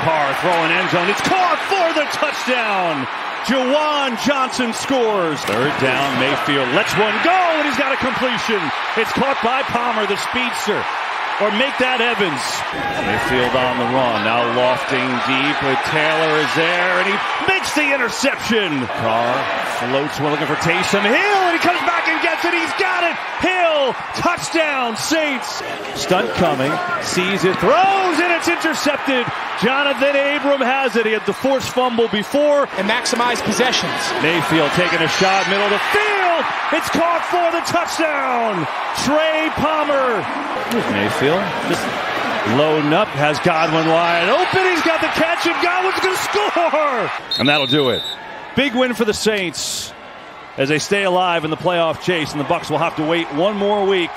Carr throwing end zone. It's caught for the touchdown. Juwan Johnson scores. Third down, Mayfield lets one go, and he's got a completion. It's caught by Palmer, the speedster. Or make that Evans. Mayfield on the run, now lofting deep, but Taylor is there, and he makes the interception. Carr floats one looking for Taysom Hill, and he comes back and gets it. He's got it. Hill, touchdown, Saints. Stunt coming, sees it, throws, and it's intercepted. Jonathan Abram has it. He had the forced fumble before. And maximize possessions. Mayfield taking a shot, middle of the field. It's caught for the touchdown. Trey Palmer. Mayfield. Just loading up. Has Godwin wide open. He's got the catch, and Godwin's going to score. And that'll do it. Big win for the Saints as they stay alive in the playoff chase, and the Bucs will have to wait one more week.